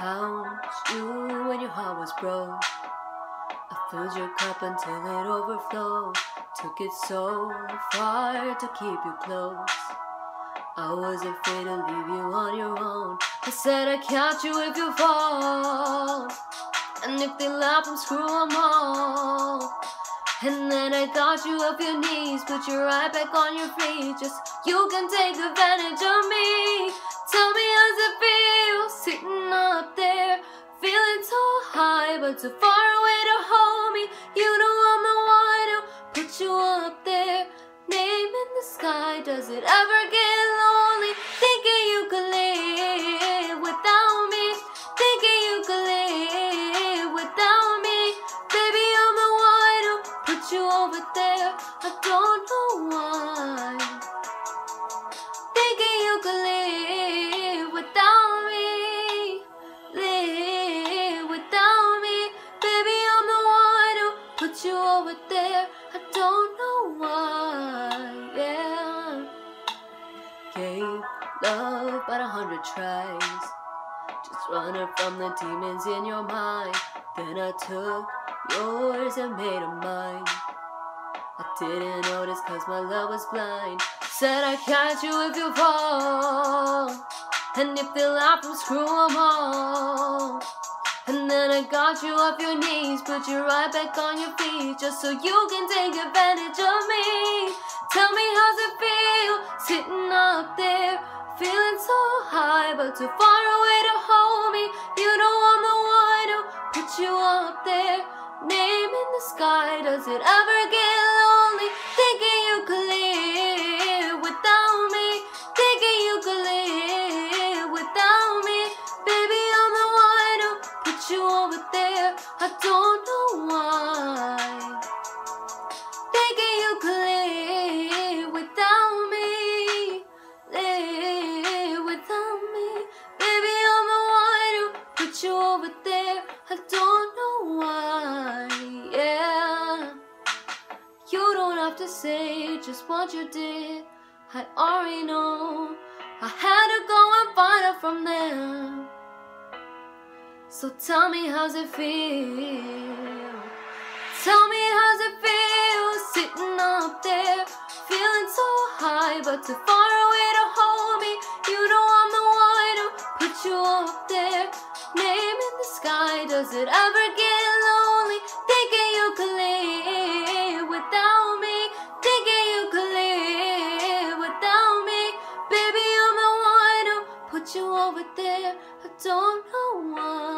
Found you when your heart was broke. I filled your cup until it overflowed. Took it so far to keep you close. I was afraid to leave you on your own. I said I'd catch you if you fall. And if they laugh, I'm screw 'em all. And then I got you off your knees, put you right back on your feet. Just you can take advantage of me. Tell me how's it feel high, but too far away to hold me. You know I'm the one who put you up there, name in the sky. Does it ever get there. I don't know why, yeah. Gave love but a hundred tries, just running from the demons in your mind. Then I took yours and made them mine. I didn't notice cause my love was blind. Said I'd catch you if you fall. And if they laugh, I'm screw 'em all. And then I got you off your knees, put you right back on your feet, just so you can take advantage of me. Tell me how's it feel sitting up there, feeling so high, but too far away to hold me. You know I'm the one who put you up there, name in the sky. Does it ever get to say just what you did. I already know. I had to go and find out from them. So tell me how's it feel? Tell me how's it feel sitting up there, feeling so high, but too far away to hold me. You know I'm the one who put you up there, name in the sky. Does it ever get I don't know why.